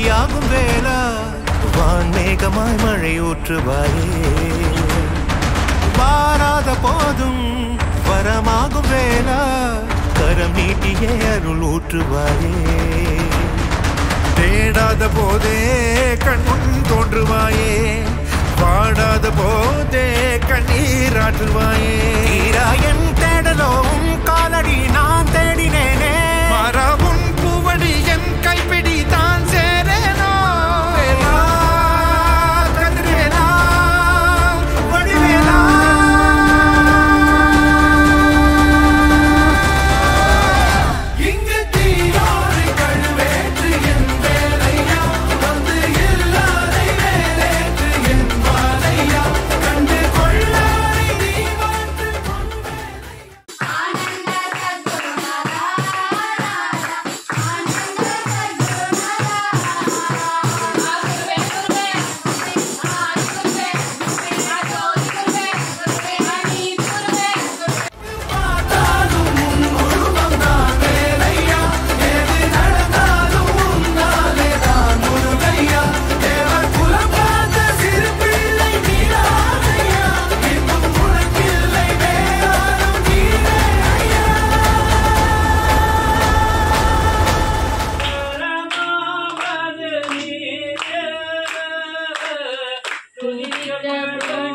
வரமாகும் வேளா வான்மேகமாய் மழை ஊற்றுவாயே பாராத போதும் வரமாகும் வேளா கரம் நீட்டியே அருள் ஊற்றுவாயே தேடாத போதே கண்முன் தோன்றுவாயே பாடாத போதே கண்ணீராற்றுவாயே தீரா என் தேடலோ காலடியே Happy.